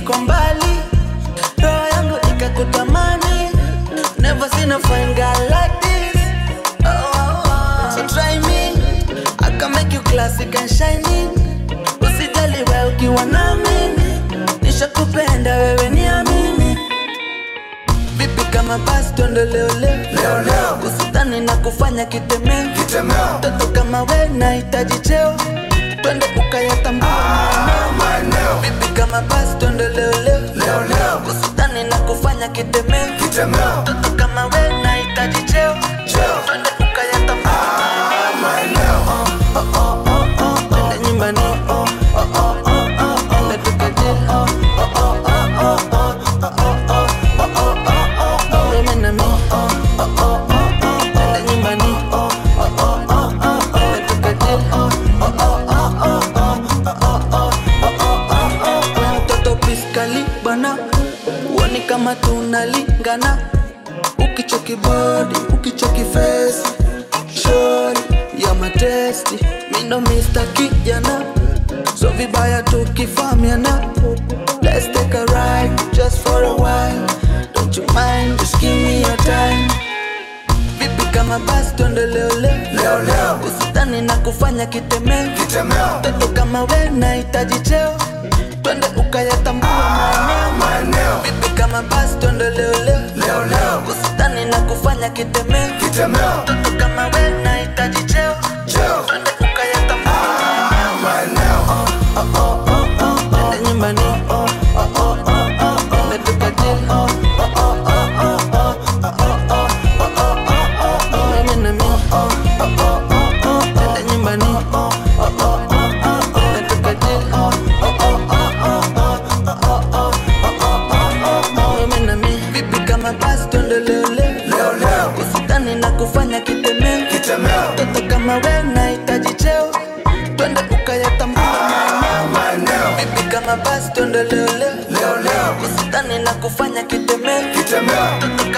kwa mbali, roho yangu ikakutamani. Never seen a fine girl like this. Oh, oh, oh. So try me, I can make you classic and shining. Usijali wewe ukiwa na mimi, nishakupenda wewe niamini. Vipi kama basi twende leo leo, Leo leo. usitani na kufanya kitemeo Kitemeo. Toto kama we nahitaji cheo, twende ukayatambua ah, Maeneo. Vipi kama basi kufanya kitemeo kitemeo kama wewe unahitaji cheo cheo twende ukaya tafuta Kali bana. Uoni kama tunalingana, ukichoki body, ukichoki face, shori ya matesti, mindo Mr. Kijana, so vibaya tukifamiana, let's take a ride just for a while, don't you mind, just give me your time. Vipi kama basi tuende leo leo, Leo leo. usitani na kufanya kitemeo Kitemeo. Toto kama we nahitaji cheo, leo usitani na kufanya kitemeo. Kitemeo. Toto kama we nahitaji cheo, Cheo. Kufanya kitemeo. Toto kama we nahitaji cheo, twende ukayatambua. Maeneo. Vipi kama basi twende leoleo leo, Leo leo. usitani na kufanya. Kitemeo. Toto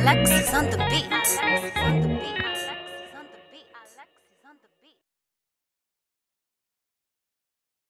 Alexis on the beat. On the beat.